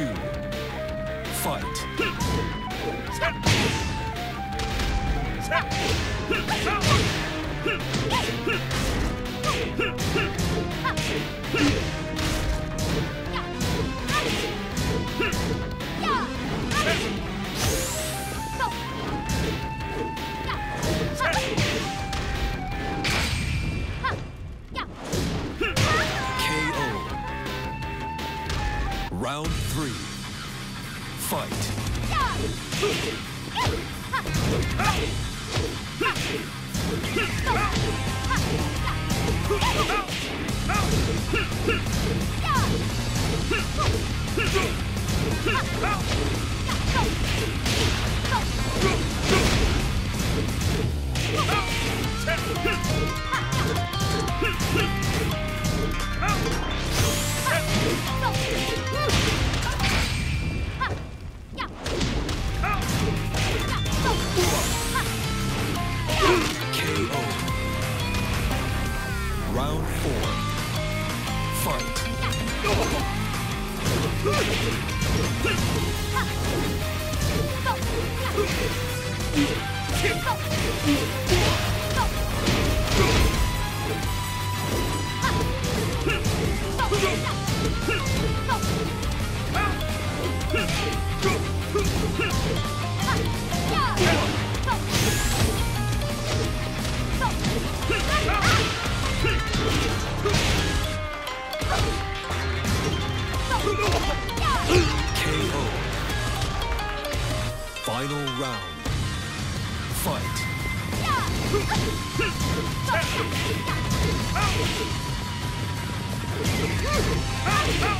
two. Fight. Round. Fight. KO. Final round. Fight. KO.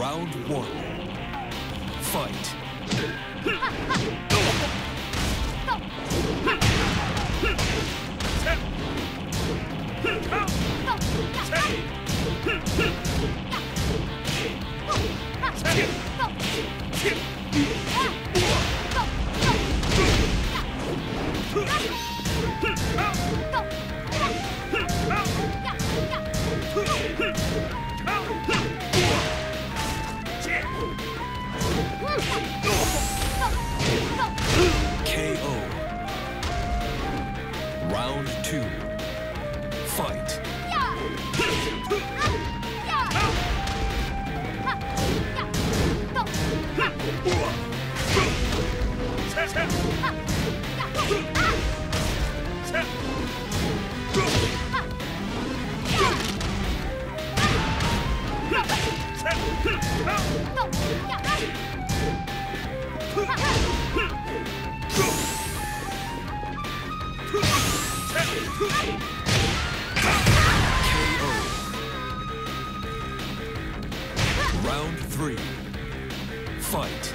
Round one. Fight. Round three. Fight.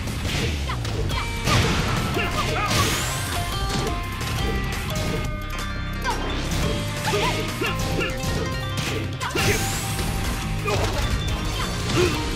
Yeah.